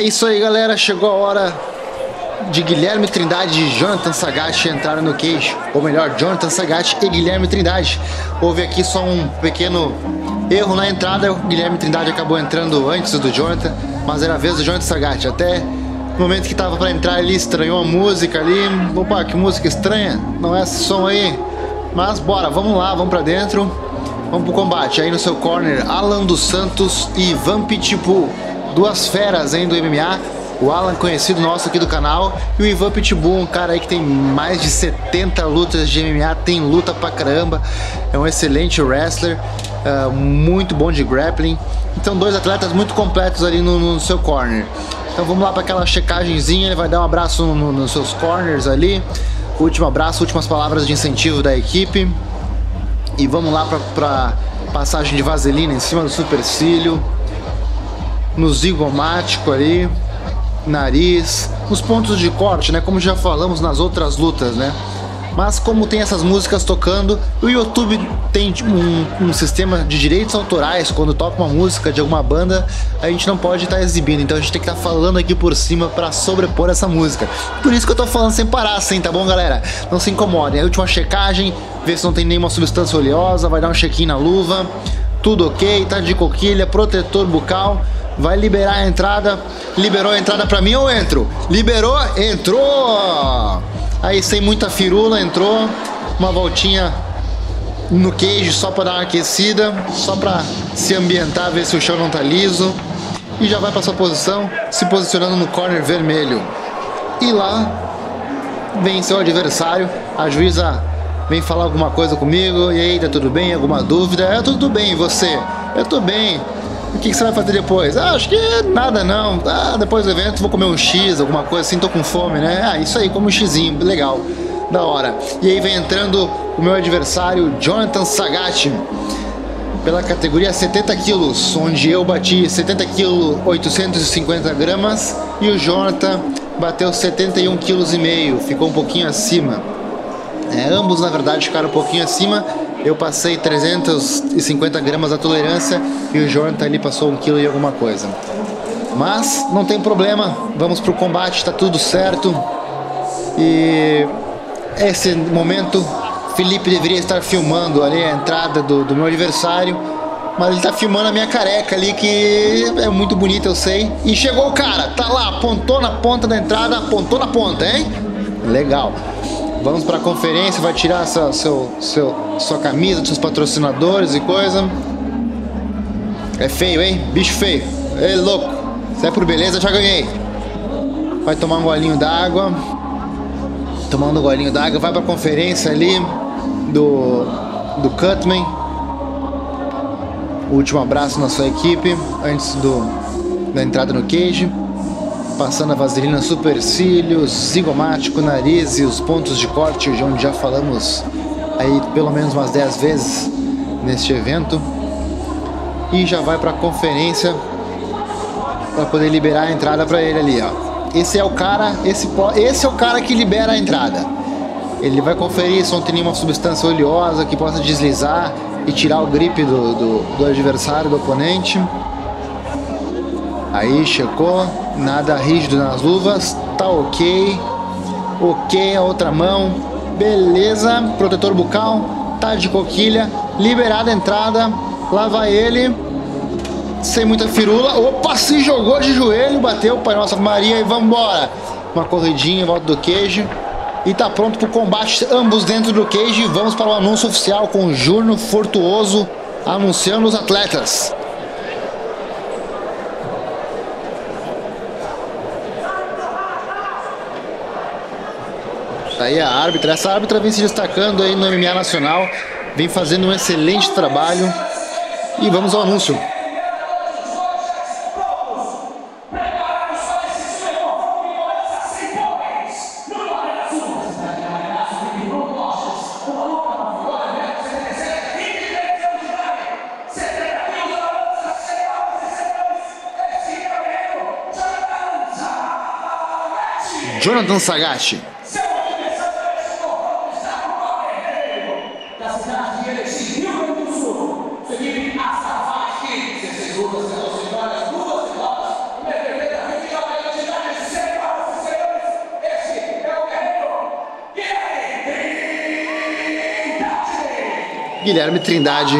É isso aí, galera. Chegou a hora de Guilherme Trindade e Jonathan Sagatti entraram no queixo. Ou melhor, Jonathan Sagatti e Guilherme Trindade. Houve aqui só um pequeno erro na entrada. O Guilherme Trindade acabou entrando antes do Jonathan, mas era a vez do Jonathan Sagatti. Até no momento que tava para entrar, ele estranhou a música ali. Opa, que música estranha. Não é esse som aí. Mas bora, vamos lá, vamos para dentro. Vamos pro combate. Aí no seu corner, Alan dos Santos e Ivan Pitbull duas feras hein, do MMA. O Alan, conhecido nosso aqui do canal, e o Ivan Pitbull, um cara aí que tem mais de 70 lutas de MMA, tem luta pra caramba, é um excelente wrestler, uh, muito bom de grappling. Então, dois atletas muito completos ali no, no seu corner. Então, vamos lá para aquela checagemzinha. Ele vai dar um abraço no, no, nos seus corners ali. Último abraço, últimas palavras de incentivo da equipe. E vamos lá para passagem de vaselina em cima do supercílio no zigomático ali, nariz, nos pontos de corte, né? Como já falamos nas outras lutas, né? Mas como tem essas músicas tocando, o YouTube tem tipo, um, um, sistema de direitos autorais. Quando toca uma música de alguma banda, a gente não pode estar tá exibindo. Então a gente tem que estar tá falando aqui por cima para sobrepor essa música. Por isso que eu tô falando sem parar, assim, tá bom, galera? Não se incomodem. A última checagem, ver se não tem nenhuma substância oleosa, vai dar um check-in na luva. Tudo ok, tá de coquilha, protetor bucal vai liberar a entrada. Liberou a entrada para mim ou entro? Liberou, entrou! Aí sem muita firula, entrou. Uma voltinha no queijo só para dar uma aquecida, só para se ambientar, ver se o chão não tá liso. E já vai para sua posição, se posicionando no corner vermelho. E lá vem seu adversário, a juíza vem falar alguma coisa comigo. E aí, tá tudo bem? Alguma dúvida? É tudo bem, você? Eu tô bem. O que, que, você vai fazer depois? Ah, acho que nada não. Ah, depois do evento vou comer um X, alguma coisa assim, tô com fome, né? Ah, isso aí, como um Xzinho, legal. Da hora. E aí vem entrando o meu adversário, Jonathan Sagatti, pela categoria 70 quilos, onde eu bati 70 quilos 850 gramas e o Jonathan bateu 71 quilos e meio, ficou um pouquinho acima. É, ambos na verdade ficaram um pouquinho acima eu passei 350 gramas da tolerância e o Jonathan ali passou um quilo e alguma coisa. Mas não tem problema, vamos pro combate, está tudo certo. E esse momento, Felipe deveria estar filmando ali a entrada do, do meu adversário, mas ele está filmando a minha careca ali, que é muito bonita, eu sei. E chegou o cara, tá lá, apontou na ponta da entrada, apontou na ponta, hein? Legal. Vamos para a conferência, vai tirar sua, seu, seu, sua camisa dos seus patrocinadores e coisa. É feio, hein? Bicho feio. Ei, louco. Se é por beleza, já ganhei. Vai tomar um golinho d'água. Tomando um golinho d'água, vai para a conferência ali do, do Cutman. último abraço na sua equipe antes do, da entrada no cage passando a vaselina supercílios, zigomático, nariz e os pontos de corte, de onde já falamos aí pelo menos umas 10 vezes neste evento. E já vai para a conferência para poder liberar a entrada para ele ali, ó. Esse é o cara, esse, esse é o cara que libera a entrada. Ele vai conferir se não tem nenhuma substância oleosa que possa deslizar e tirar o gripe do, do, do adversário, do oponente. Aí checou, nada rígido nas luvas, tá ok. Ok, a outra mão, beleza. Protetor bucal, tá de coquilha, liberada a entrada. Lá vai ele, sem muita firula. Opa, se jogou de joelho, bateu, Pai Nossa Maria e vambora. Uma corridinha em volta do queijo. E tá pronto pro combate, ambos dentro do queijo. E vamos para o anúncio oficial com o Júnior Fortuoso anunciando os atletas. Tá aí a árbitra. Essa árbitra vem se destacando aí no MMA Nacional. Vem fazendo um excelente trabalho. E vamos ao anúncio. Jonathan Sagasti. Guilherme Trindade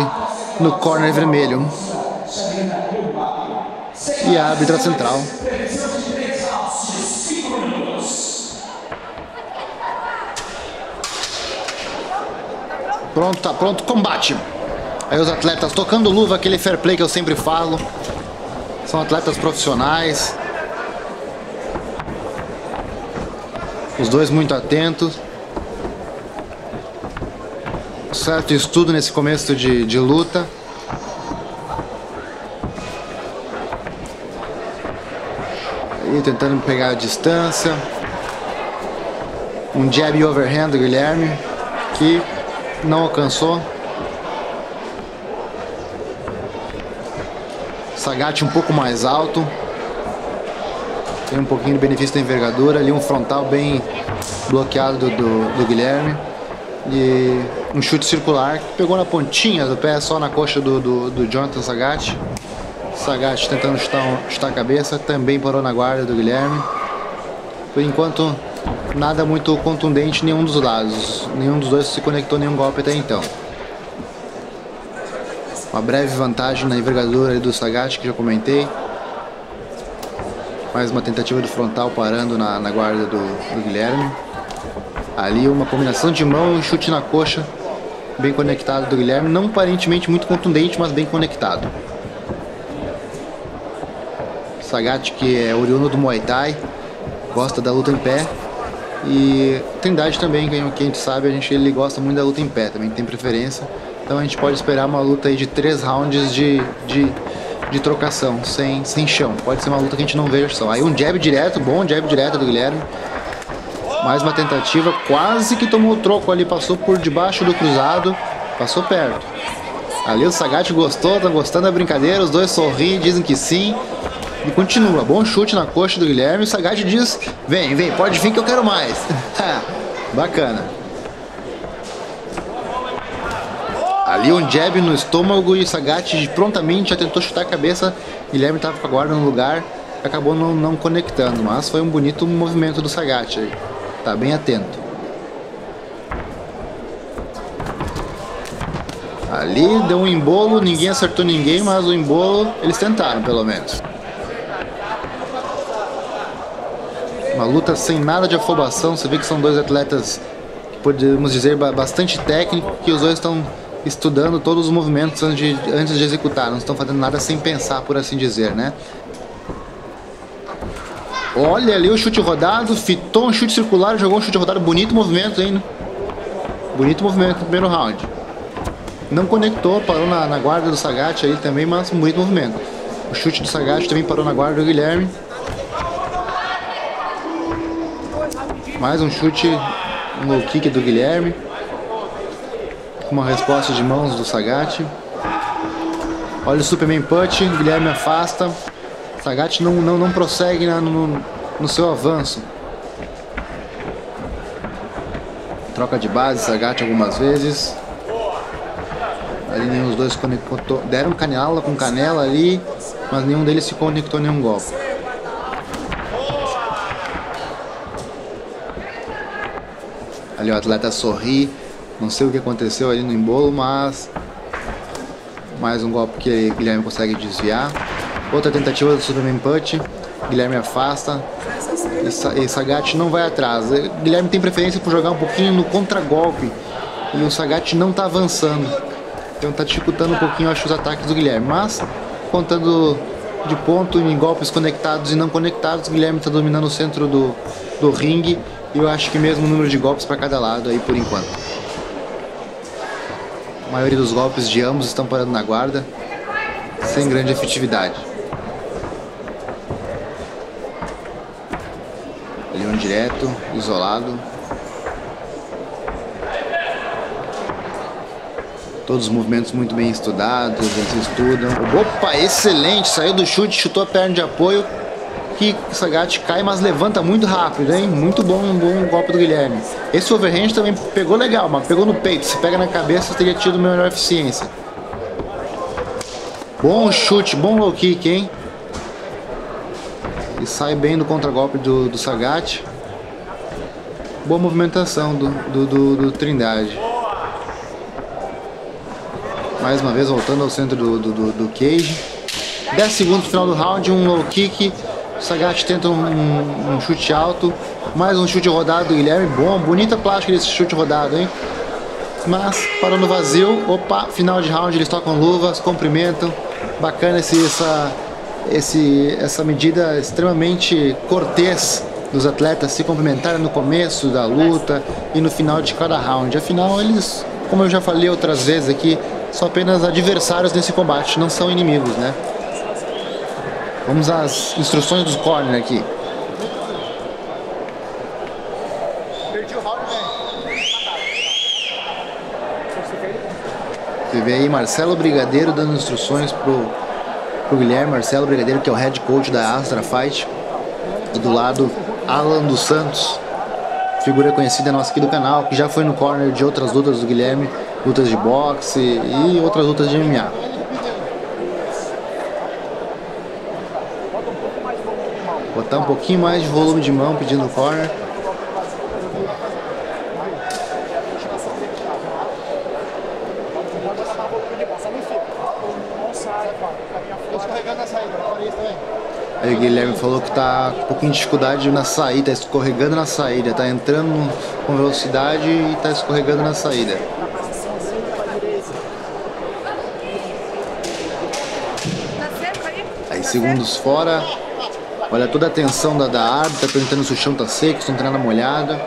no corner vermelho. E a árbitra central. Pronto, tá pronto, combate. Aí os atletas tocando luva, aquele fair play que eu sempre falo. São atletas profissionais. Os dois muito atentos. Certo estudo nesse começo de, de luta. Tentando pegar a distância. Um jab overhand do Guilherme. Que não alcançou. Sagat um pouco mais alto. Tem um pouquinho de benefício da envergadura. Ali um frontal bem bloqueado do, do, do Guilherme. E um chute circular que pegou na pontinha do pé, só na coxa do, do, do Jonathan Sagat. Sagat tentando chutar, chutar a cabeça, também parou na guarda do Guilherme. Por enquanto, nada muito contundente nenhum dos lados. Nenhum dos dois se conectou nenhum golpe até então. Uma breve vantagem na envergadura do Sagat que já comentei. Mais uma tentativa do frontal parando na, na guarda do, do Guilherme. Ali uma combinação de mão e chute na coxa. Bem conectado do Guilherme. Não aparentemente muito contundente, mas bem conectado. Sagat que é oriundo do Muay Thai. Gosta da luta em pé. E Trindade também, que a gente sabe, a gente, ele gosta muito da luta em pé, também tem preferência. Então a gente pode esperar uma luta aí de três rounds de, de, de trocação, sem, sem chão. Pode ser uma luta que a gente não veja só. Aí um jab direto, bom jab direto do Guilherme. Mais uma tentativa, quase que tomou o troco ali, passou por debaixo do cruzado, passou perto. Ali o Sagat gostou, tá gostando da brincadeira, os dois sorriem, dizem que sim. E continua, bom chute na coxa do Guilherme. O Sagat diz: Vem, vem, pode vir que eu quero mais. Bacana. Ali um jab no estômago e Sagat prontamente já tentou chutar a cabeça. Guilherme estava com a guarda no lugar, acabou não, não conectando, mas foi um bonito movimento do Sagat aí. Tá bem atento. Ali deu um embolo, ninguém acertou ninguém, mas o embolo eles tentaram pelo menos. Uma luta sem nada de afobação, você vê que são dois atletas, podemos dizer, bastante técnicos, que os dois estão estudando todos os movimentos antes de, antes de executar, não estão fazendo nada sem pensar, por assim dizer, né? Olha ali o chute rodado, fitou um chute circular, jogou um chute rodado, bonito movimento ainda. Bonito movimento no primeiro round. Não conectou, parou na, na guarda do Sagat aí também, mas bonito movimento. O chute do Sagat também parou na guarda do Guilherme. Mais um chute, um low kick do Guilherme uma resposta de mãos do Sagat. Olha o Superman Punch, Guilherme afasta. Sagat não, não, não prossegue na, no, no seu avanço. Troca de base, Sagat algumas vezes. Ali nenhum dos dois conectou. Deram canela com canela ali, mas nenhum deles se conectou nenhum golpe. Ali o atleta sorri, não sei o que aconteceu ali no embolo, mas mais um golpe que Guilherme consegue desviar. Outra tentativa do Superman Punch. Guilherme afasta. E Sagat não vai atrás. Guilherme tem preferência por jogar um pouquinho no contragolpe. E o Sagat não está avançando. Então está dificultando um pouquinho, acho, os ataques do Guilherme. Mas, contando de ponto em golpes conectados e não conectados, Guilherme está dominando o centro do, do ringue. E eu acho que mesmo número de golpes para cada lado aí por enquanto. A maioria dos golpes de ambos estão parando na guarda, sem grande efetividade. Leão direto, isolado. Todos os movimentos muito bem estudados, eles estudam. Opa, excelente! Saiu do chute, chutou a perna de apoio, que Sagat cai, mas levanta muito rápido, hein? Muito bom, bom golpe do Guilherme. Esse overhand também pegou legal, mas pegou no peito. Se pega na cabeça, teria tido melhor eficiência. Bom chute, bom low kick, hein? E sai bem do contragolpe do, do Sagat. Boa movimentação do, do, do, do Trindade. Mais uma vez voltando ao centro do, do, do, do cage. 10 segundos no final do round, um low kick. Sagat tenta um, um, um, chute alto. Mais um chute rodado do Guilherme. Bom, bonita plástica desse chute rodado, hein? Mas parou no vazio. Opa, final de round, eles tocam luvas, cumprimentam. Bacana esse, essa, esse, essa medida extremamente cortês dos atletas se cumprimentarem no começo da luta e no final de cada round. Afinal, eles, como eu já falei outras vezes aqui, são apenas adversários nesse combate, não são inimigos, né? Vamos às instruções dos corner aqui. Você vê aí Marcelo Brigadeiro dando instruções pro, pro Guilherme Marcelo Brigadeiro, que é o head coach da Astra Fight. E do lado Alan dos Santos, figura conhecida nossa aqui do canal, que já foi no corner de outras lutas do Guilherme, lutas de boxe e outras lutas de MMA. Botar um pouquinho mais de volume de mão pedindo corner. Aí o Guilherme falou que tá com um pouquinho de dificuldade na saída, tá escorregando na saída, tá entrando com velocidade e tá escorregando na saída. Aí segundos fora, olha toda a tensão da, da tá perguntando se o chão tá seco, se não tá nada molhado.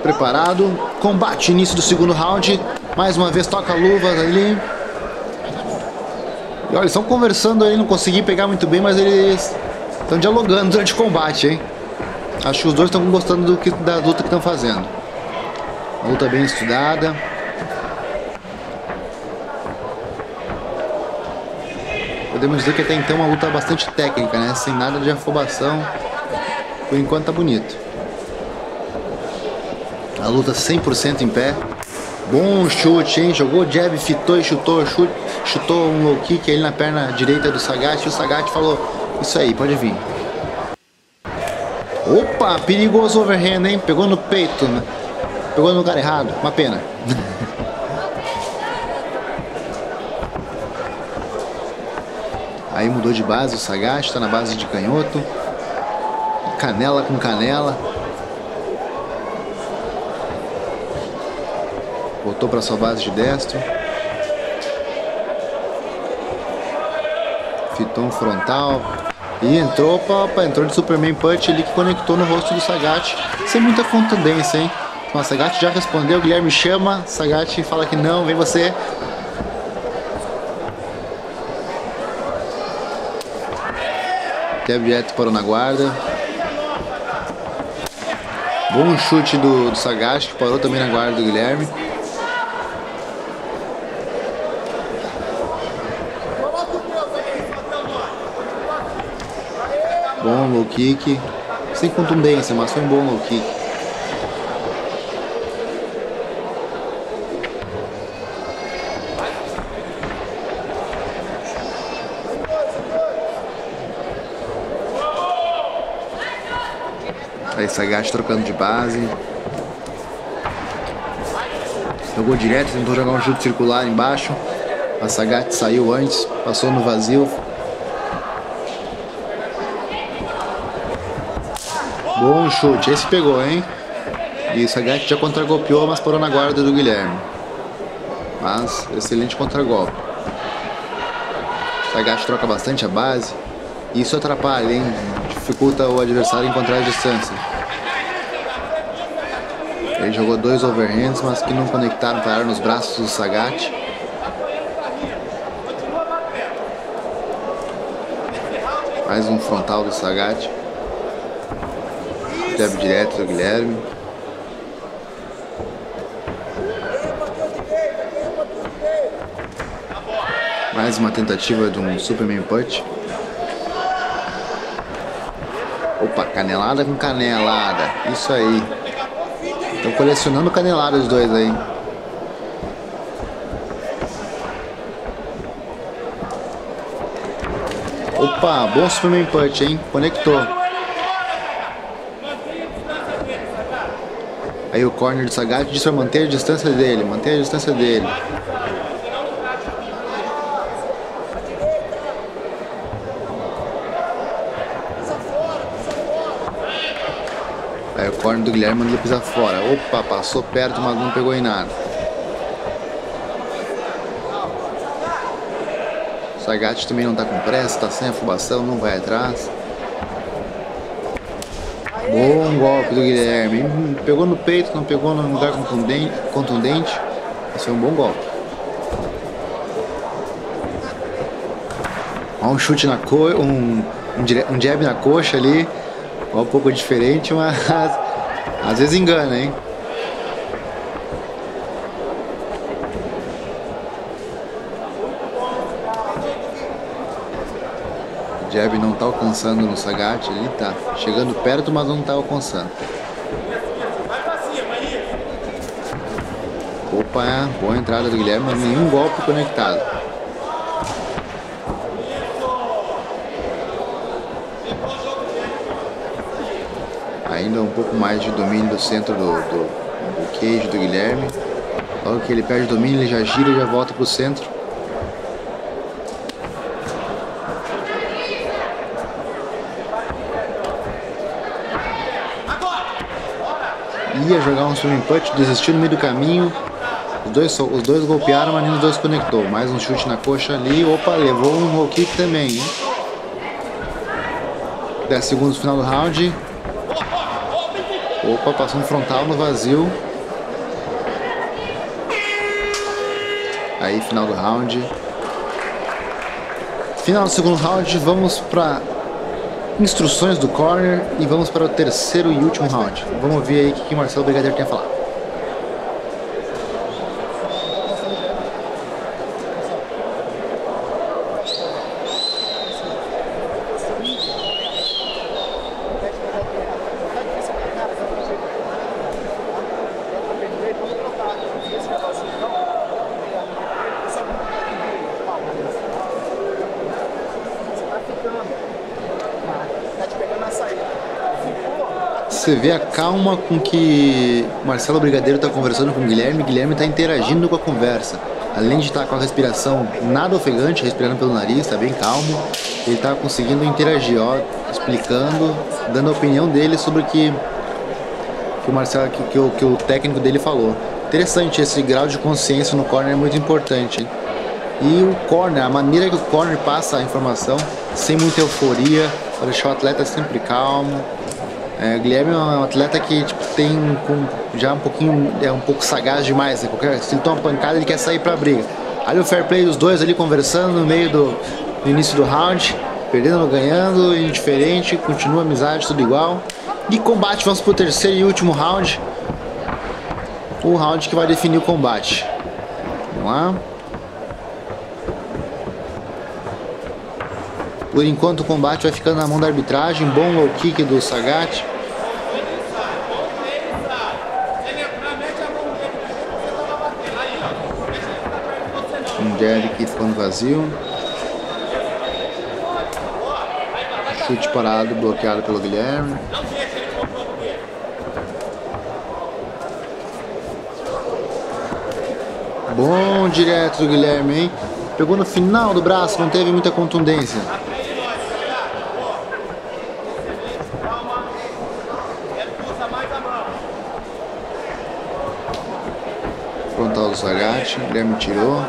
Preparado, combate início do segundo round, mais uma vez toca luvas ali. E olha, estão conversando aí, não consegui pegar muito bem, mas eles estão dialogando durante o combate, hein? Acho que os dois estão gostando do que, da luta que estão fazendo. Uma luta bem estudada. Podemos dizer que até então uma luta bastante técnica, né? Sem nada de afobação. Por enquanto tá bonito. A luta 100% em pé. Bom chute, hein? Jogou jab, fitou e chutou, chute, chutou um low kick aí na perna direita do Sagat e o Sagat falou: Isso aí, pode vir. Opa, perigoso overhand, hein? Pegou no peito, né? Pegou no lugar errado, uma pena. aí mudou de base o Sagat, tá na base de canhoto. Canela com canela. Voltou para sua base de destro. Fitou frontal. E entrou, opa, entrou de Superman Punch ali que conectou no rosto do Sagat. Sem muita contundência, hein? Então, Sagat já respondeu, Guilherme chama, Sagat fala que não, vem você. Jab direto parou na guarda. Bom chute do, do Sagat, que parou também na guarda do Guilherme. Bom low kick. Sem contundência, mas foi um bom low kick. Aí Sagat trocando de base. Jogou direto, tentou jogar um chute circular embaixo. A Sagat saiu antes, passou no vazio, Bom chute, esse pegou, hein? E o Sagat já contragolpeou, mas parou na guarda do Guilherme. Mas, excelente contragolpe. Sagat troca bastante a base. Isso atrapalha, hein? Dificulta o adversário encontrar a distância. Ele jogou dois overhands, mas que não conectaram, pararam nos braços do Sagat. Mais um frontal do Sagat. Jab direto do Guilherme. Mais uma tentativa de um Superman Punch. Opa, canelada com canelada. Isso aí. Estão colecionando caneladas os dois aí. Opa, bom Superman Punch, hein? Conectou. Aí o corner do Sagat disse para manter a distância dele, manter a distância dele. Aí o corner do Guilherme mandou pisar fora. Opa, passou perto, mas não pegou em nada. O Sagat também não está com pressa, está sem afobação, não vai atrás. Bom golpe do Guilherme. Pegou no peito, não pegou no lugar contundente. contundente. Esse foi um bom golpe. Olha um chute na coxa, um, um jab na coxa ali. Um pouco diferente, mas às vezes engana, hein? Jab não está alcançando no Sagat, ele está chegando perto, mas não está alcançando. Opa, boa entrada do Guilherme, mas nenhum golpe conectado. Ainda um pouco mais de domínio do centro do, do, do queijo do Guilherme. Logo que ele perde o domínio, ele já gira e já volta para o centro. Ia jogar um swing punch, desistiu no meio do caminho. Os dois, os dois golpearam, mas nenhum dos dois conectou. Mais um chute na coxa ali. Opa, levou um roll kick também, hein? 10 segundos final do round. Opa, passou um frontal no vazio. Aí, final do round. Final do segundo round, vamos para instruções do corner e vamos para o terceiro e último round. Vamos ver aí o que o Marcelo Brigadeiro tem a falar. Você vê a calma com que Marcelo Brigadeiro está conversando com o Guilherme, Guilherme está interagindo com a conversa. Além de estar tá com a respiração nada ofegante, respirando pelo nariz, está bem calmo, ele está conseguindo interagir, ó, explicando, dando a opinião dele sobre o que, que o Marcelo, que, que, o, que o técnico dele falou. Interessante esse grau de consciência no corner é muito importante. E o corner, a maneira que o corner passa a informação, sem muita euforia, para deixar o atleta sempre calmo, é, Guilherme é um atleta que tipo, tem com, já um pouquinho, é um pouco sagaz demais. Né? Qualquer, se ele toma uma pancada, ele quer sair pra briga. Ali o fair play dos dois ali conversando no meio do, do início do round, perdendo ou ganhando, indiferente, continua a amizade, tudo igual. E combate, vamos pro terceiro e último round. O round que vai definir o combate. Vamos lá. Por enquanto o combate vai ficando na mão da arbitragem. Bom low kick do Sagat. Aqui ficando vazio. Chute parado, bloqueado pelo Guilherme. Bom direto do Guilherme, hein? Pegou no final do braço, não teve muita contundência. Frontal do Sagat, Guilherme tirou.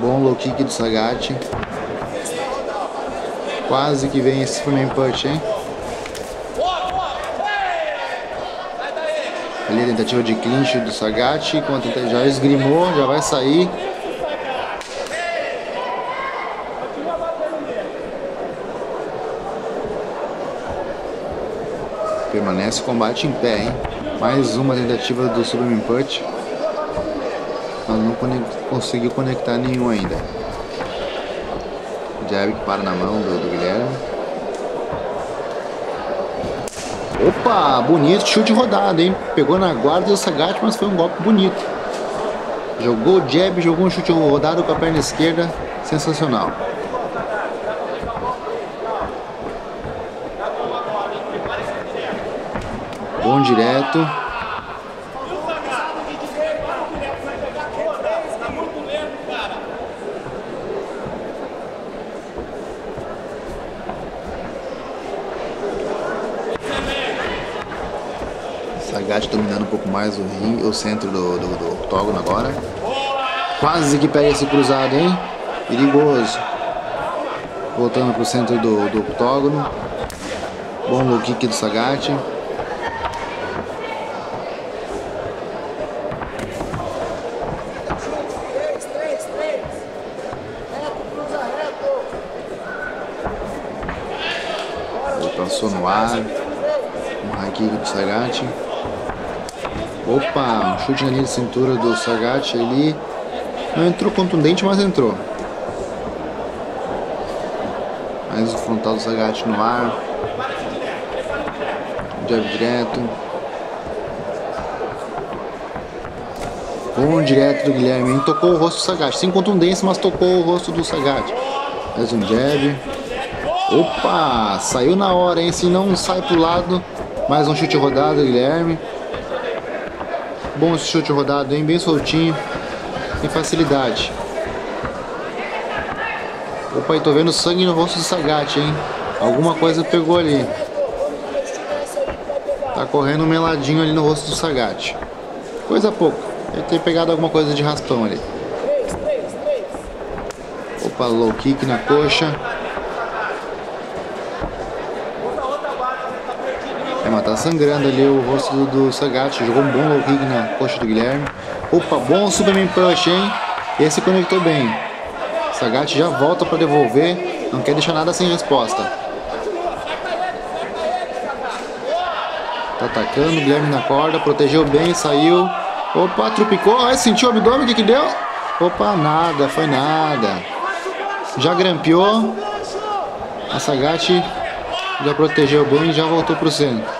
Bom low kick do Sagat. Quase que vem esse Superman Punch, hein? Ali a tentativa de clinch do Sagat, já esgrimou, já vai sair. Permanece o combate em pé, hein? Mais uma tentativa do Superman Punch conseguiu conectar nenhum ainda. Jab que para na mão do, do Guilherme. Opa, bonito, chute rodado, hein? Pegou na guarda do Sagat, mas foi um golpe bonito. Jogou o jab, jogou um chute rodado com a perna esquerda, sensacional. Bom direto. Sagat dominando um pouco mais o rim, o centro do, do, do octógono agora. Quase que pega esse cruzado, hein? Perigoso. Voltando pro centro do, do octógono. Bom low kick do Sagat. Passou no ar. Um high kick do Sagat. Opa, um chute na linha de cintura do Sagat ali. Não entrou contundente, mas entrou. Mais o frontal do Sagat no ar. Jab direto. Bom direto do Guilherme. Ele tocou o rosto do Sagat. Sem contundência, mas tocou o rosto do Sagat. Mais um jab. Opa! Saiu na hora, hein? Se não sai pro lado. Mais um chute rodado, Guilherme. Bom esse chute rodado, hein? Bem soltinho. Tem facilidade. Opa, e tô vendo sangue no rosto do Sagat, hein? Alguma coisa pegou ali. Tá correndo um meladinho ali no rosto do Sagat. Coisa pouca. Deve ter pegado alguma coisa de raspão ali. Opa, low kick na coxa. Tá sangrando ali o rosto do, do Sagat. Jogou um bom low kick na coxa do Guilherme. Opa, bom Superman Punch, hein? Esse conectou bem. Sagat já volta para devolver. Não quer deixar nada sem resposta. Tá atacando, Guilherme na corda. Protegeu bem, saiu. Opa, trupicou. Ai, sentiu o abdômen, o que que deu? Opa, nada, foi nada. Já grampeou. A Sagat já protegeu bem e já voltou pro centro.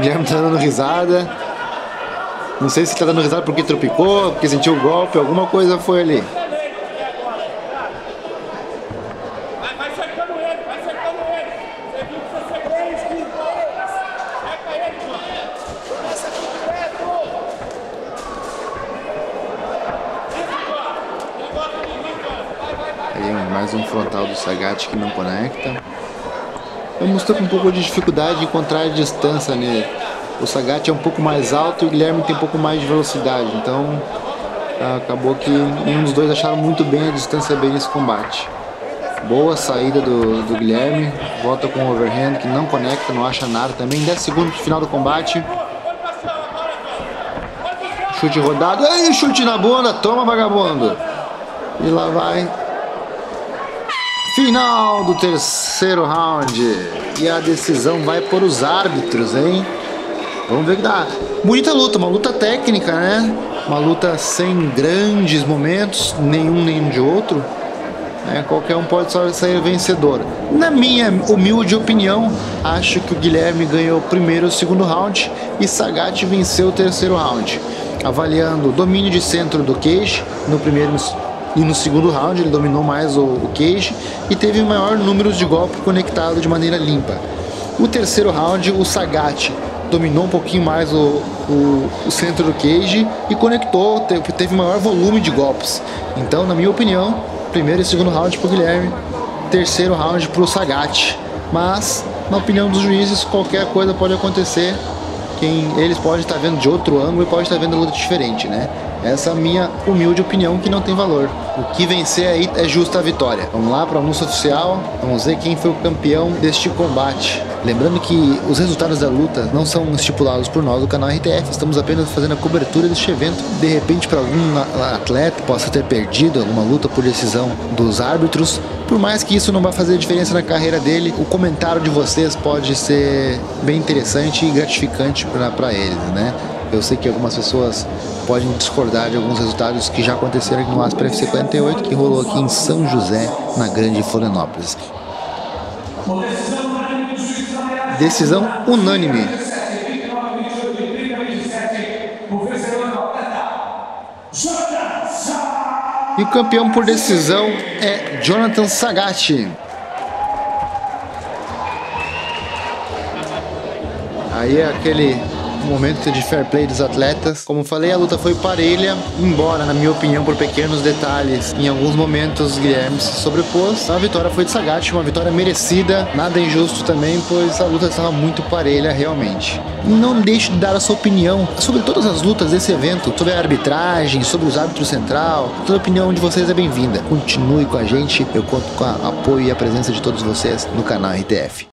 Guilherme tá dando risada. Não sei se tá dando risada porque tropicou, porque sentiu o golpe, alguma coisa foi ali. Mais um frontal do Sagat que não conecta. Eu mostrei com um pouco de dificuldade de encontrar a distância nele. O Sagat é um pouco mais alto e o Guilherme tem um pouco mais de velocidade. Então acabou que nenhum dos dois acharam muito bem a distância bem nesse combate. Boa saída do, do Guilherme. Volta com o overhand que não conecta, não acha nada também. 10 segundos pro final do combate. Chute rodado. Ei, chute na bunda. Toma, vagabundo. E lá vai Final do terceiro round. E a decisão vai por os árbitros, hein? Vamos ver o que dá. Bonita luta, uma luta técnica, né? Uma luta sem grandes momentos, nenhum nem de outro. É, qualquer um pode sair vencedor. Na minha humilde opinião, acho que o Guilherme ganhou o primeiro e o segundo round e Sagat venceu o terceiro round. Avaliando domínio de centro do Cage no primeiro e no segundo round ele dominou mais o, o Cage e teve maior número de golpes conectados de maneira limpa. O terceiro round, o Sagat dominou um pouquinho mais o, o, o centro do Cage e conectou, teve, teve maior volume de golpes. Então, na minha opinião, primeiro e segundo round para o Guilherme, terceiro round para o Sagat. Mas, na opinião dos juízes, qualquer coisa pode acontecer. Quem eles podem estar vendo de outro ângulo e pode estar vendo a luta diferente, né? Essa é a minha humilde opinião que não tem valor. O que vencer aí é justa a vitória. Vamos lá para o anúncio oficial. Vamos ver quem foi o campeão deste combate. Lembrando que os resultados da luta não são estipulados por nós do canal RTF. Estamos apenas fazendo a cobertura deste evento. De repente, para algum atleta possa ter perdido alguma luta por decisão dos árbitros, por mais que isso não vá fazer diferença na carreira dele, o comentário de vocês pode ser bem interessante e gratificante para eles, né? Eu sei que algumas pessoas podem discordar de alguns resultados que já aconteceram aqui no Aspre FC 48, que rolou aqui em São José, na Grande Florianópolis. Decisão unânime. E o campeão por decisão é Jonathan Sagatti. Aí é aquele momento de fair play dos atletas. Como falei, a luta foi parelha, embora, na minha opinião, por pequenos detalhes, em alguns momentos Guilherme se sobrepôs. A vitória foi de Sagat, uma vitória merecida, nada injusto também, pois a luta estava muito parelha realmente. Não deixe de dar a sua opinião sobre todas as lutas desse evento, sobre a arbitragem, sobre os árbitros central. Toda opinião de vocês é bem-vinda. Continue com a gente, eu conto com o apoio e a presença de todos vocês no canal RTF.